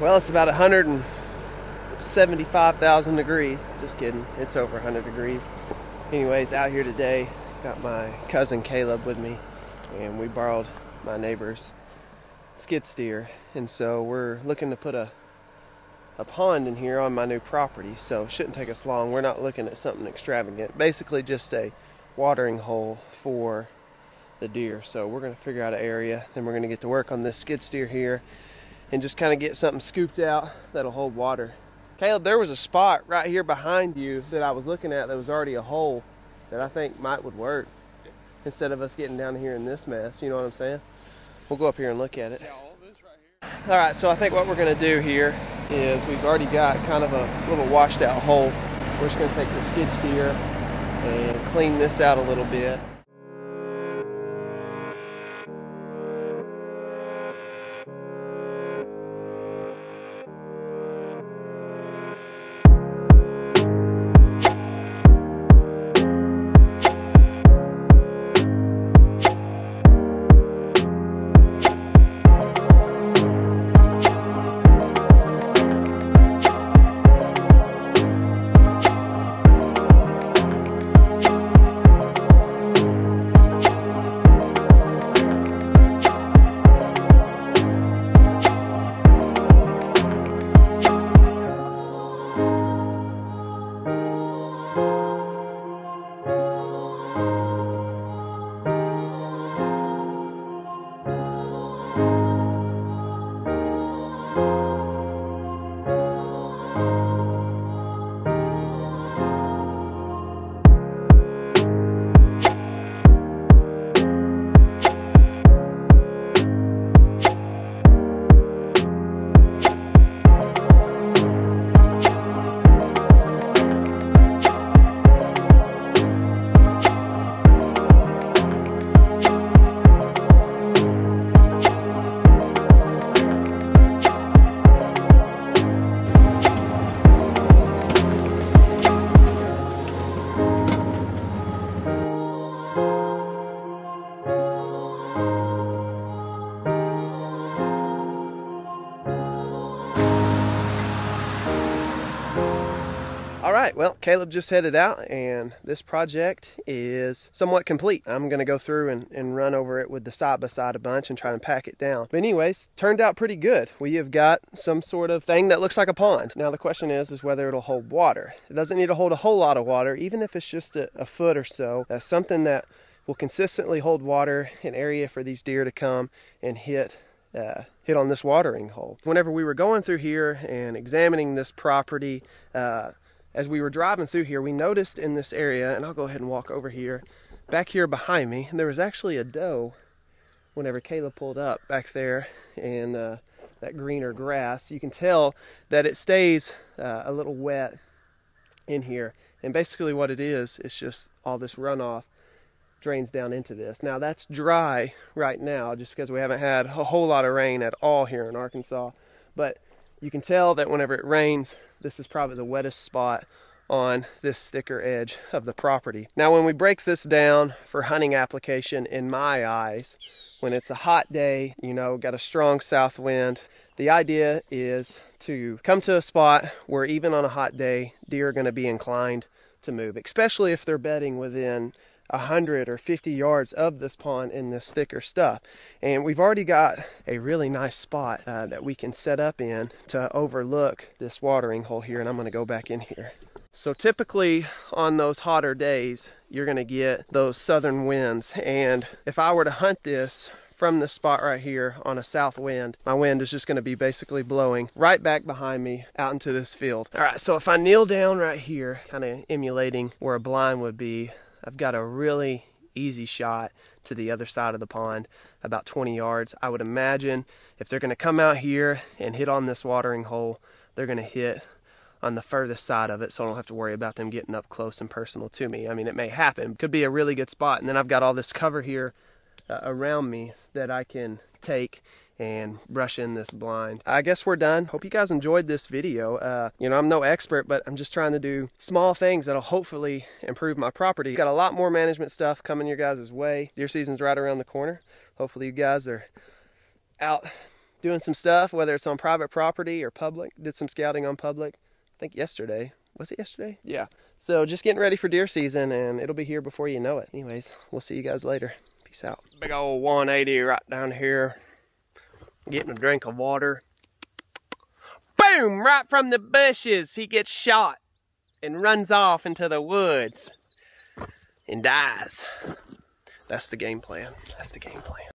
Well, it's about 175,000 degrees. Just kidding. It's over 100 degrees. Anyways, out here today, got my cousin Caleb with me, and we borrowed my neighbor's skid steer. And so we're looking to put a a pond in here on my new property, so it shouldn't take us long. We're not looking at something extravagant. Basically, just a watering hole for the deer. So we're going to figure out an area, then we're going to get to work on this skid steer here and just kind of get something scooped out that'll hold water. Caleb, there was a spot right here behind you that I was looking at that was already a hole that I think might would work instead of us getting down here in this mess. You know what I'm saying? We'll go up here and look at it. All right, so I think what we're going to do here is we've already got kind of a little washed out hole. We're just going to take the skid steer and clean this out a little bit. All right, well, Caleb just headed out, and this project is somewhat complete. I'm to go through and, and run over it with the side by side a bunch and try and pack it down. But, anyways, turned out pretty good. We have got some sort of thing that looks like a pond. Now, the question is, is whether it'll hold water. It doesn't need to hold a whole lot of water, even if it's just a, a foot or so. That's something that will consistently hold water, an area for these deer to come and hit uh, hit on this watering hole. Whenever we were going through here and examining this property, uh, as we were driving through here, we noticed in this area, and I'll go ahead and walk over here, back here behind me, there was actually a doe whenever Caleb pulled up back there in uh, that greener grass. You can tell that it stays uh, a little wet in here. And basically, what it is, it's just all this runoff drains down into this. Now, that's dry right now just because we haven't had a whole lot of rain at all here in Arkansas. But you can tell that whenever it rains, this is probably the wettest spot on this thicker edge of the property. Now when we break this down for hunting application in my eyes, when it's a hot day, you know, got a strong south wind, the idea is to come to a spot where even on a hot day, deer are going to be inclined to move, especially if they're bedding within 100 or 50 yards of this pond in this thicker stuff. And we've already got a really nice spot uh, that we can set up in to overlook this watering hole here. And I'm going to go back in here. So typically on those hotter days, you're going to get those southern winds. And if I were to hunt this from this spot right here on a south wind, my wind is just going to be basically blowing right back behind me out into this field. All right, so if I kneel down right here, kind of emulating where a blind would be, I've got a really easy shot to the other side of the pond, about 20 yards. I would imagine if they're going to come out here and hit on this watering hole, they're going to hit on the furthest side of it so I don't have to worry about them getting up close and personal to me. I mean, it may happen. Could be a really good spot. And then I've got all this cover here uh, around me that I can take and brush in this blind. I guess we're done. Hope you guys enjoyed this video. Uh, you know, I'm no expert, but I'm just trying to do small things that'll hopefully improve my property. Got a lot more management stuff coming your guys' way. Deer season's right around the corner. Hopefully you guys are out doing some stuff, whether it's on private property or public. Did some scouting on public. I think yesterday. Was it yesterday? Yeah. So just getting ready for deer season, and it'll be here before you know it. Anyways, we'll see you guys later. Peace out. Big old 180 right down here. Getting a drink of water. Boom! Right from the bushes, he gets shot and runs off into the woods and dies. That's the game plan. That's the game plan.